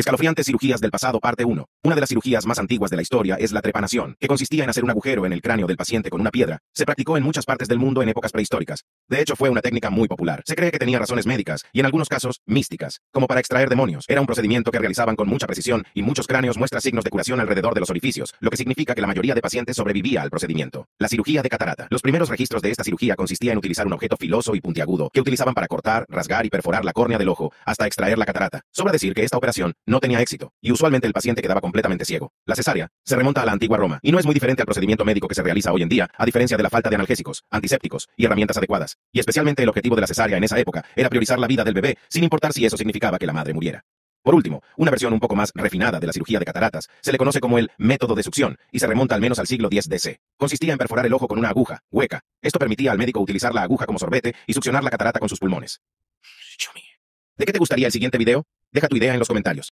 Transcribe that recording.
Escalofriantes cirugías del pasado parte 1. Una de las cirugías más antiguas de la historia es la trepanación, que consistía en hacer un agujero en el cráneo del paciente con una piedra. Se practicó en muchas partes del mundo en épocas prehistóricas. De hecho, fue una técnica muy popular. Se cree que tenía razones médicas y en algunos casos místicas, como para extraer demonios. Era un procedimiento que realizaban con mucha precisión y muchos cráneos muestran signos de curación alrededor de los orificios, lo que significa que la mayoría de pacientes sobrevivía al procedimiento. La cirugía de catarata. Los primeros registros de esta cirugía consistía en utilizar un objeto filoso y puntiagudo que utilizaban para cortar, rasgar y perforar la córnea del ojo hasta extraer la catarata. Sobra decir que esta operación no tenía éxito y usualmente el paciente quedaba completamente ciego. La cesárea se remonta a la antigua Roma y no es muy diferente al procedimiento médico que se realiza hoy en día, a diferencia de la falta de analgésicos, antisépticos y herramientas adecuadas. Y especialmente el objetivo de la cesárea en esa época era priorizar la vida del bebé, sin importar si eso significaba que la madre muriera. Por último, una versión un poco más refinada de la cirugía de cataratas se le conoce como el método de succión y se remonta al menos al siglo X DC. Consistía en perforar el ojo con una aguja, hueca. Esto permitía al médico utilizar la aguja como sorbete y succionar la catarata con sus pulmones. ¿De qué te gustaría el siguiente video? Deja tu idea en los comentarios.